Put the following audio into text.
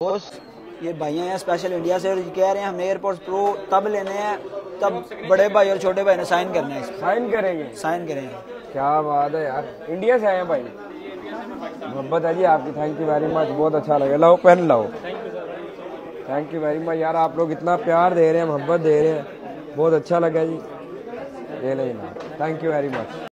दोस्त ये भाइयाँ हैं स्पेशल इंडिया से और कह रहे हैं हमें एयरपोर्ट प्रो तब लेने हैं तब बड़े भाई और छोटे भाई ने साइन करने हैं साइन करेंगे? साइन करेंगे। क्या बात है यार। इंडिया से आए हैं भाई। मोहब्बत है जी आपकी। थैंक यू वेरी मच बहुत अच्छा लगे। लाओ पेन लाओ। थैंक यू वेरी मच यार आप लोग इतना प्यार दे रहे हैं मोहब्बत दे रहे हैं। बहुत अच्छा लगा जी। ले लेना थैंक यू वेरी मच